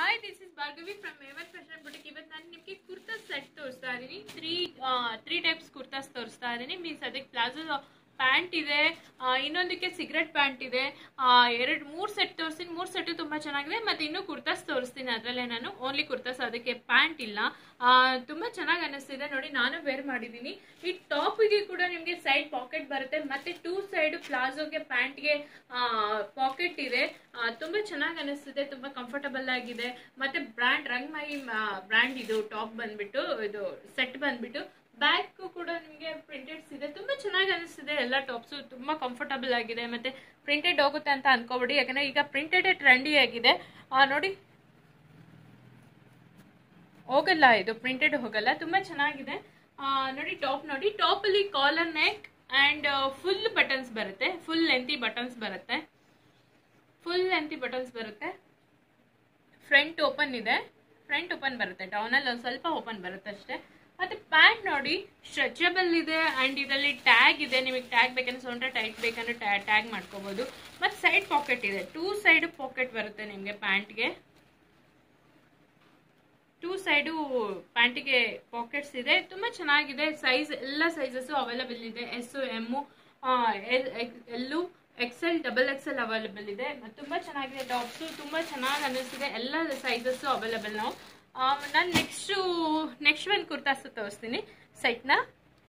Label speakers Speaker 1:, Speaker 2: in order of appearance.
Speaker 1: hi this is Bhargavi from Ever Fashion Boutique ಇವತ್ತು ನಾನು ನಿಮಗೆ ಕುರ್ತಾ ಸೆಟ್ ತೋರಿಸ್ತಾ ಇದ್ದೀನಿ ತ್ರೀ ತ್ರೀ ಟೈಪ್ಸ್ ಕುರ್ತಾಸ್ ತೋರಿಸ್ತಾ ಇದ್ದೀನಿ ಮೀನ್ಸ್ ಅದಕ್ಕೆ ಪ್ಲಾಜೋ ಪ್ಯಾಂಟ್ ಇದೆ ಇನ್ನೊಂದಕ್ಕೆ ಸಿಗರೆಟ್ ಪ್ಯಾಂಟ್ ಇದೆ. ಎರಡು, ಮೂರು ಸೆಟ್ ತೋರಿಸ್ತೀನಿ ಮೂರು ಸೆಟ್ ತುಂಬಾ ಚೆನ್ನಾಗಿದೆ, ಮತ್ತೆ ಇನ್ನೂ ಕುರ್ತಾಸ್ ತೋರಿಸ್ತೀನಿ. ಅದರಲ್ಲೇ ನಾನು ಓನ್ಲಿ ಕುರ್ತಾಸ್, ಅದಕ್ಕೆ ಪ್ಯಾಂಟ್ ಇಲ್ಲ. ತುಂಬಾ ಚೆನ್ನಾಗಿ ಅನ್ನಿಸ್ತಿದೆ ನೋಡಿ, ನಾನು ವೇರ್ ಮಾಡಿದ್ದೀನಿ ಈ ಟಾಪಿಗೆ ಕೂಡ ನಿಮಗೆ ಸೈಡ್ ಪಾಕೆಟ್ ಬರುತ್ತೆ, ಮತ್ತೆ ಟೂ ಸೈಡ್ ಪ್ಲಾಜೋಗೆ ಪ್ಯಾಂಟ್ಗೆ ಪಾಕೆಟ್ ಇದೆ. ತುಂಬಾ ಚೆನ್ನಾಗಿ ಅನಿಸ್ತಿದೆ, ತುಂಬಾ ಕಂಫರ್ಟಬಲ್ ಆಗಿದೆ. ಮತ್ತೆ ಬ್ರ್ಯಾಂಡ್ ರಂಗ್ಮೈ ಬ್ರ್ಯಾಂಡ್ ಇದು ಟಾಪ್ ಬಂದ್ಬಿಟ್ಟು, ಇದು ಸೆಟ್ ಬಂದ್ಬಿಟ್ಟು ಬ್ಯಾಕ್ ಕೂಡ ಪ್ರಿಂಟೆಡ್ಸ್ ಇದೆ. ತುಂಬ ಚೆನ್ನಾಗಿ ಅನಿಸ್ತಿದೆ. ಎಲ್ಲ ಟಾಪ್ಸು ತುಂಬ ಕಂಫರ್ಟಬಲ್ ಆಗಿದೆ. ಮತ್ತೆ ಪ್ರಿಂಟೆಡ್ ಹೋಗುತ್ತೆ ಅಂತ ಅನ್ಕೋಬೇಡಿ. ಯಾಕಂದ್ರೆ ಈಗ ಪ್ರಿಂಟೆಡೇ ಟ್ರೆಂಡಿ ಆಗಿದೆ. ನೋಡಿ. ಹೋಗಲ್ಲ ಇದು. ಪ್ರಿಂಟೆಡ್ ಹೋಗಲ್ಲ. ತುಂಬ ಚೆನ್ನಾಗಿದೆ. ನೋಡಿ ಟಾಪ್ ನೋಡಿ. ಟಾಪಲ್ಲಿ collar neck and full buttons ಬರುತ್ತೆ. ಫುಲ್ ಲೆಂತಿ ಬಟನ್ಸ್ ಬರುತ್ತೆ. ಫುಲ್ ಲೆಂತಿ ಬಟನ್ಸ್ ಬರುತ್ತೆ. ಫ್ರಂಟ್ ಓಪನ್ ಇದೆ. ಫ್ರಂಟ್ ಓಪನ್ ಬರುತ್ತೆ. ಡೌನ್ ಅಲ್ಲಿ ಒಂದು ಸ್ವಲ್ಪ ಓಪನ್ ಬರುತ್ತೆ ಅಷ್ಟೇ. ಮತ್ತೆ ಪ್ಯಾಂಟ್ ನೋಡಿ ಸ್ಟ್ರೆಚಬಲ್ ಇದೆ ಅಂಡ್ ಇದರಲ್ಲಿ ಟ್ಯಾಗ್ ಇದೆ. ನಿಮಗೆ ಟ್ಯಾಗ್ ಬೇಕಂದ್ರೆ ಸೊಂಟ ಟೈಟ್ ಬೇಕಂದ್ರೆ ಟ್ಯಾಗ್ ಮಾಡ್ಕೋಬೋದು. ಮತ್ತೆ ಸೈಡ್ ಪಾಕೆಟ್ ಇದೆ. ಟೂ ಸೈಡ್ ಪಾಕೆಟ್ ಬರುತ್ತೆ ನಿಮಗೆ ಪ್ಯಾಂಟ್ಗೆ. ಟೂ ಸೈಡು ಪ್ಯಾಂಟಿಗೆ ಪಾಕೆಟ್ಸ್ ಇದೆ. ತುಂಬ ಚೆನ್ನಾಗಿದೆ. ಸೈಜ್ ಎಲ್ಲ ಸೈಜಸ್ಸು ಅವೈಲಬಲ್ ಇದೆ. S M L XL double XL available ಇದೆ. ಮತ್ತು ತುಂಬಾ ಚೆನ್ನಾಗಿದೆ. ಟಾಪ್ಸು ತುಂಬ ಚೆನ್ನಾಗಿ ಅನ್ನಿಸ್ತಿದೆ. ಎಲ್ಲ ಸೈಜಸ್ಸು ಅವೈಲಬಲ್ ನಾವು. ನಾನು ನೆಕ್ಸ್ಟು ನೆಕ್ಸ್ಟ್ ಒಂದು ಕುರ್ತಾಸು ತೋರಿಸ್ತೀನಿ ಸೈಟ್ನ